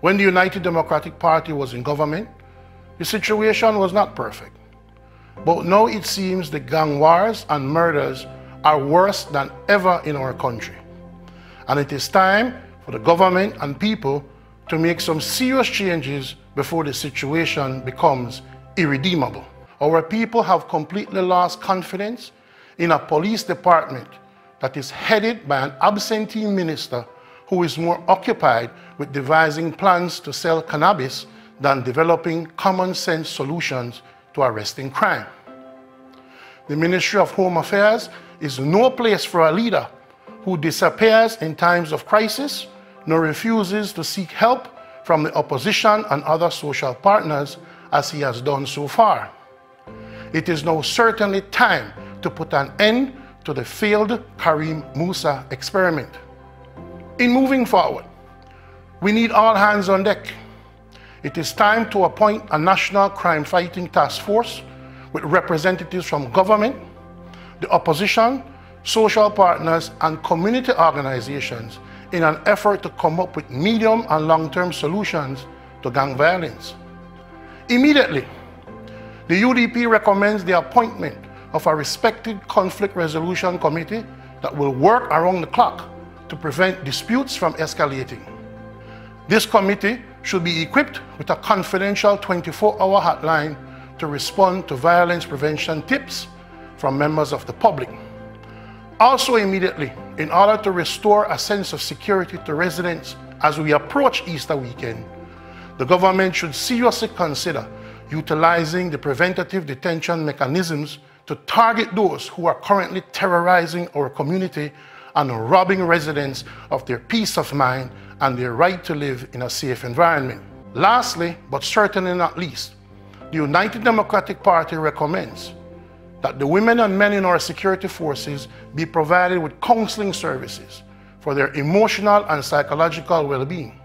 When the United Democratic Party was in government, the situation was not perfect. But now it seems the gang wars and murders are worse than ever in our country. And it is time for the government and people to make some serious changes before the situation becomes irredeemable. Our people have completely lost confidence in a police department that is headed by an absentee minister who is more occupied with devising plans to sell cannabis than developing common sense solutions to arresting crime. The Ministry of Home Affairs is no place for a leader who disappears in times of crisis nor refuses to seek help from the opposition and other social partners as he has done so far. It is now certainly time to put an end to the failed Kareem Musa experiment. In moving forward, we need all hands on deck. It is time to appoint a national crime fighting task force with representatives from government, the opposition, social partners, and community organizations in an effort to come up with medium and long-term solutions to gang violence. Immediately, the UDP recommends the appointment of a respected conflict resolution committee that will work around the clock to prevent disputes from escalating. This committee should be equipped with a confidential 24-hour hotline to respond to violence prevention tips from members of the public. Also immediately, in order to restore a sense of security to residents as we approach Easter weekend, the government should seriously consider utilizing the preventative detention mechanisms to target those who are currently terrorizing our community and robbing residents of their peace of mind and their right to live in a safe environment. Lastly, but certainly not least, the United Democratic Party recommends that the women and men in our security forces be provided with counseling services for their emotional and psychological well-being.